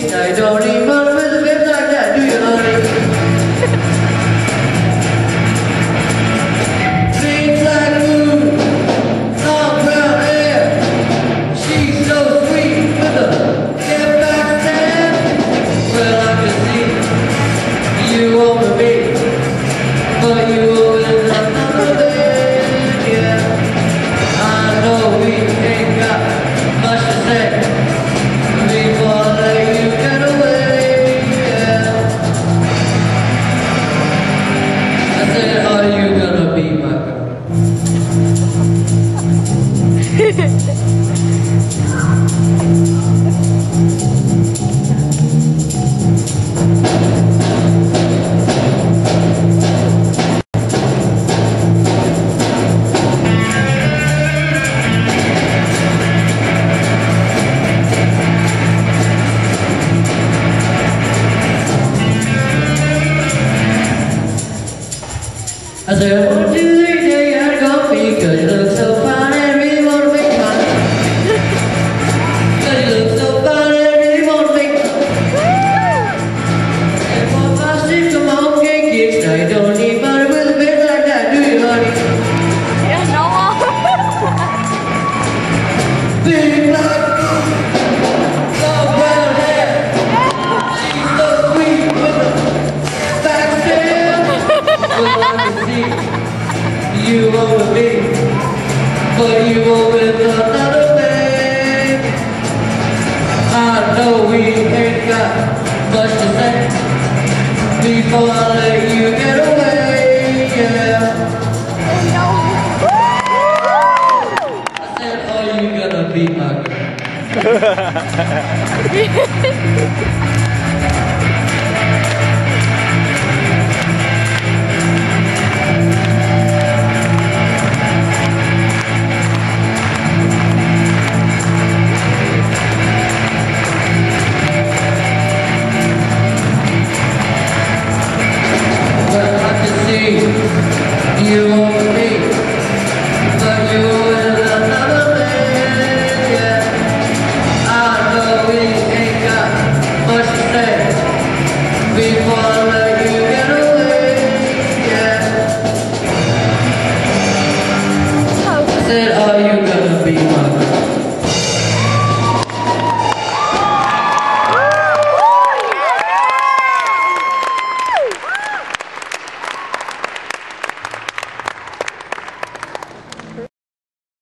した祈り I said. leave with another babe I know we ain't got much to say Before I let you get away, yeah. I said, oh, you gonna be